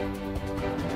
Música